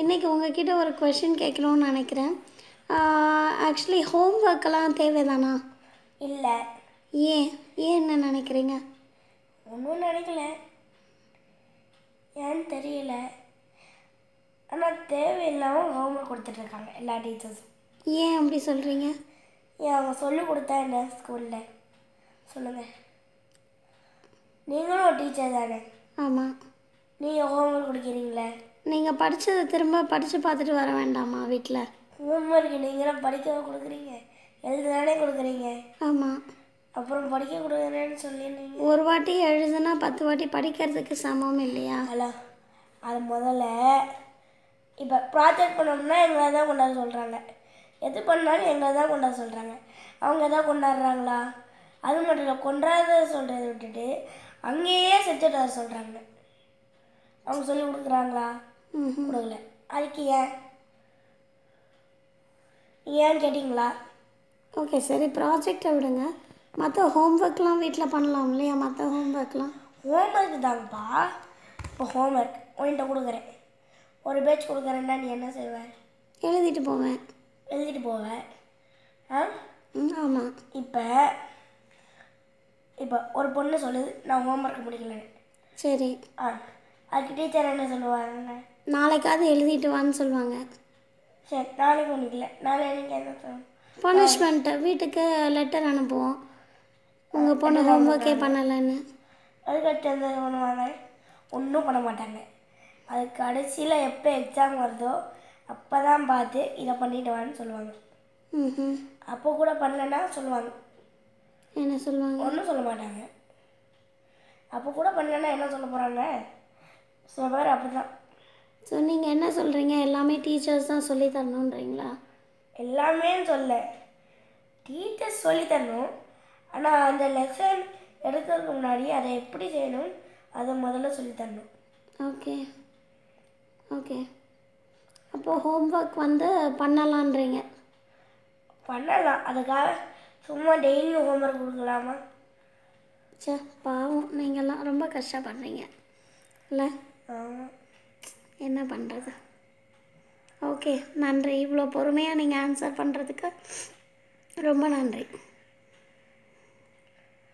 இன்றைக்கி உங்ககிட்ட ஒரு கொஷின் கேட்கணும்னு நினைக்கிறேன். ஆக்சுவலி ஹோம் ஒர்க்கெல்லாம் தேவைதானா? இல்லை. ஏன்? ஏன் என்ன நினைக்கிறீங்க? ஒன்றும் நினைக்கல. ஏன்னு தெரியல. ஆனால் தேவையில்லாமல் ஹோம்ஒர்க் கொடுத்துட்ருக்காங்க எல்லா டீச்சர்ஸும் ஏன் அப்படி சொல்கிறீங்க ஏன் அவங்க சொல்லிக் கொடுத்தா என்ன ஸ்கூலில் சொல்லுங்கள் நீங்களும் ஒரு டீச்சர் தானே? ஆமாம் நீங்கள் ஹோம்ஒர்க் கொடுக்குறீங்களே? நீங்கள் படித்ததை திரும்ப படித்து பார்த்துட்டு வர வேண்டாமா வீட்டில் ஹோம்ஒர்க் நீங்களும் படிக்க கொடுக்குறீங்க. எழுத தானே கொடுக்குறீங்க. ஆமாம் அப்புறம் படிக்க கொடுக்குறேன்னு சொல்லியிருந்தீங்க. ஒரு வாட்டி எழுதுனா பத்து வாட்டி படிக்கிறதுக்கு சமம் இல்லையா? ஹலோ அது முதல்ல. இப்போ ப்ராஜெக்ட் பண்ணணும்னா எங்களை தான் கொண்டாட சொல்கிறாங்க எது பண்ணாலும் எங்களை தான் கொண்டாட சொல்கிறாங்க அவங்க எதாவது கொண்டாடுறாங்களா? அது மட்டும் இல்லை கொண்டாட சொல்கிறத விட்டுட்டு அங்கேயே செஞ்சுட்டு வர சொல்கிறாங்க அவங்க சொல்லி கொடுக்குறாங்களா? கொடுக்கல. அதுக்கு ஏன்? ஏன்னு கேட்டிங்களா? ஓகே சரி ப்ராஜெக்டை விடுங்க. மற்ற ஹோம்ஒர்க்லாம் வீட்டில் பண்ணலாம் இல்லையா? மற்ற ஹோம்ஒர்க்லாம் ஹோம்ஒர்க் தாங்கப்பா இப்போ ஹோம்ஒர்க் உன்கிட்ட கொடுக்குறேன். ஒரு பேஜ் கொடுக்குறேன்னா நீ என்ன செய்வ? எழுதிட்டு போவேன். எழுதிட்டு போவேன் ஆ? ஆமாம் இப்போ இப்போ ஒரு பொண்ணு சொல்லுது நான் ஹோம்ஒர்க் முடிக்கலன்னு. சரி. ஆ. அதுக்கு டீச்சர் என்ன சொல்லுவாங்க? நாளைக்காவது எழுதிட்டு வான்னு சொல்லுவாங்க. சரி நாளைக்கு நாளை என்ன சொல்லுவாங்க பனிஷ்மெண்ட்டு வீட்டுக்கு லெட்டர் அனுப்புவோம். உங்கள் பொண்ணு ஹோம்ஒர்க்கே பண்ணலைன்னு. அதுக்கடுத்து என்ன பண்ணுவாங்க ஒன்றும் பண்ண மாட்டாங்க. அது கடைசியில் எப்போ எக்ஸாம் வருதோ அப்போ தான் பார்த்து இதை பண்ணிட்டு வான்னு சொல்லுவாங்க. ம் அப்போ கூட பண்ணலன்னா சொல்லுவாங்க. என்ன சொல்லுவாங்க? ஒன்றும் சொல்ல மாட்டாங்க. அப்போ கூட பண்ணலன்னா என்ன சொல்ல போகிறாங்க சில பேர் அப்படி தான் ஸோ நீங்கள் என்ன சொல்கிறீங்க எல்லாமே டீச்சர்ஸ் தான் சொல்லி தரணுன்றீங்களா எல்லாமே சொல்ல. டீச்சர்ஸ் சொல்லி தரணும். ஆனால் அந்த லெசன் எடுக்கிறதுக்கு முன்னாடி அதை எப்படி செய்யணும்? அதை முதல்ல சொல்லி தரணும். ஓகே. ஓகே. அப்போது ஹோம்ஒர்க் வந்து பண்ணலான்றீங்க. பண்ணலாம். அதுக்காக சும்மா டெய்லியும் ஹோம்ஒர்க் கொடுக்கலாமா? சே பாவம். நீங்கள்லாம் ரொம்ப கஷ்டப்படுறீங்க. இல்லை? ஆமாம் என்ன பண்ணுறது ஓகே நன்றி. இவ்வளோ பொறுமையாக நீங்கள் ஆன்சர் பண்ணுறதுக்கு ரொம்ப நன்றி.